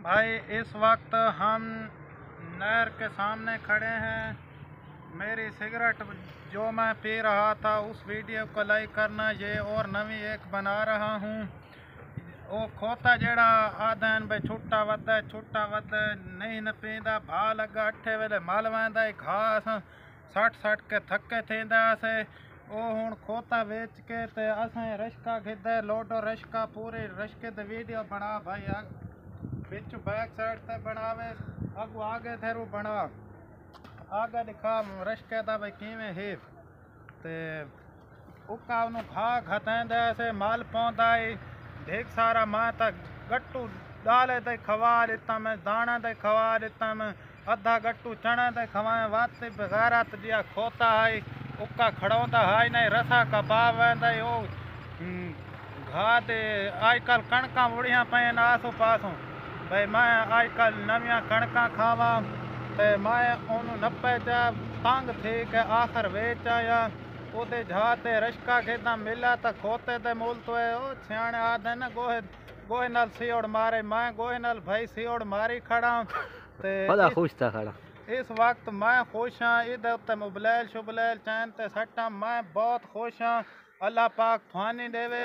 भाई इस वक्त हम नहर के सामने खड़े हैं मेरी सिगरेट जो मैं पी रहा था उस वीडियो को लाइक करना ये और नवी एक बना रहा हूँ ਉਹ ਖੋਤਾ ਜਿਹੜਾ ਆਦਨ ਬਈ ਛੁੱਟਾ ਵੱਧਾ ਛੁੱਟਾ ਵੱਧ ਨਹੀਂ ਨ ਪੀਂਦਾ ਭਾ ਲੱਗਾ ਅੱਠੇ ਵੇਲੇ ਮਲ ਵੈਂਦਾ ਘਾਸ ਸੱਟ ਸੱਟ ਕੇ ਥੱਕੇ ਥੀਂਦਾ ਸੇ ਉਹ ਹੁਣ ਖੋਤਾ ਵੇਚ ਕੇ ਤੇ ਅਸਾਂ ਰਸ਼ਕਾ ਖਿੱਦੇ ਲੋਡੋ ਰਸ਼ਕਾ ਪੂਰੀ ਰਸ਼ਕੇ ਤੇ ਵੀਡੀਓ ਬਣਾ ਭਾਈ बिच बैक साइड से बनावे, अगो आगे थे रू बना। आगे दिखा रश कहता भाई किमें है। ते उका उन्होंने खा खतेंद से माल पौधा ढेर सारा माँ तक गट्टू दाल ते खवा देता मैं दाना ते खवा देता मैं, अद्धा गट्टू चने ते खवाए वाते बगारा तिया खोता है। उका खड़ौता है नहीं, रसा कबाब है। ओ हम्म, घा आजकल कणक बुढ़िया पे आसो पासों। भाई मैं आजकल नविया कणक खावा मैं ओनू नपे चा तंग थी के आखिर वेच आया। ओते जाते रशका खेदा मिला तो खोते ते मूल तो सियाने आदे ना गोहे गोहे नाल सियोड़ मारे मैं गोहे नाल भाई सियोड़ मारी खड़ा। ते बड़ा खुश था खड़ा इस वक्त मैं खुश हाँ इधर उत्ते मुबलैल शुबलैल चैन ते सट्टा मैं बहुत खुश हाँ अल्लाह पाक फानी देवे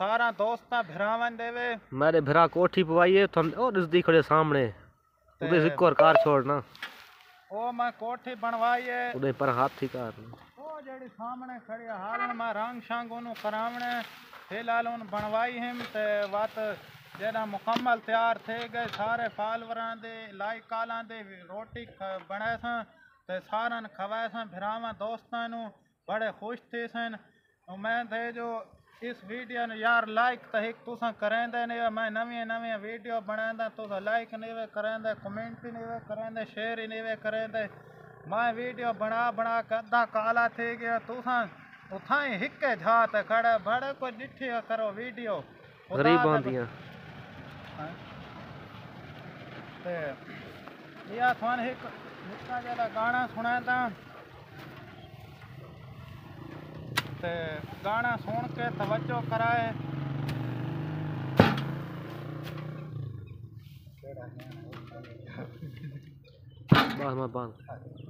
ਸਾਰਾ ਦੋਸਤਾਂ ਭਰਾਵਾਂ ਦੇਵੇ ਮੇਰੇ ਭਰਾ ਕੋਠੀ ਪਵਾਈਏ ਤੁਮ ਉਹ ਨਜ਼ਦੀਕ ਖੜੇ ਸਾਹਮਣੇ ਉਹਦੇ ਤੇ- ਜ਼ਿਕਰ ਕਾਰ ਛੋੜਨਾ ਉਹ ਮੈਂ ਕੋਠੀ ਬਣਵਾਈ ਹੈ ਉਹਦੇ ਪਰ ਹੱਥ ਹੀ ਕਰ ਉਹ ਜਿਹੜੀ ਸਾਹਮਣੇ ਖੜੀ ਆ, ਹਾਲਣ ਮੈਂ ਰੰਗ ਸ਼ੰਗ ਉਹਨੂੰ ਕਰਾਵਣੇ ਫਿਲਹਾਲ ਉਹਨੂੰ ਬਣਵਾਈ ਹਮ ਤੇ ਵਤ ਜਿਹੜਾ ਮੁਕੰਮਲ ਤਿਆਰ ਥੇ ਗਏ ਸਾਰੇ ਫਾਲੋਵਰਾਂ ਦੇ ਲਾਈਕ ਕਾਲਾਂ ਦੇ ਵੀ ਰੋਟੀ ਖ- ਬਣੇ ਸਾਂ ਤੇ ਸਾਰਿਆਂ ਨੂੰ ਖਵਾਏ ਸਾਂ ਭਰਾਵਾਂ ਦੋਸਤਾਂ ਨੂੰ ਬੜੇ ਖੁਸ਼ ਥੇ ਸਨ ਉਮੀਦ ਹੈ ਜੋ इस वीडियो ने यार लाइक तहिक तो तुस करेंदे नहीं मैं नवी नवी वीडियो बनांदा तुस लाइक नहीं वे करेंदे कमेंट ही नहीं वे करेंदे शेयर ही नहीं वे करेंदे। मैं वीडियो बना बना कदा काला थी गया तुस उथा ही झात खड़े बड़े को डिठी करो वीडियो। गरीब आंदियाँ। ते या थान हिक निका जला गाना सुनांदा। तो गाना सुन के तवज्जो कराए। बस मैं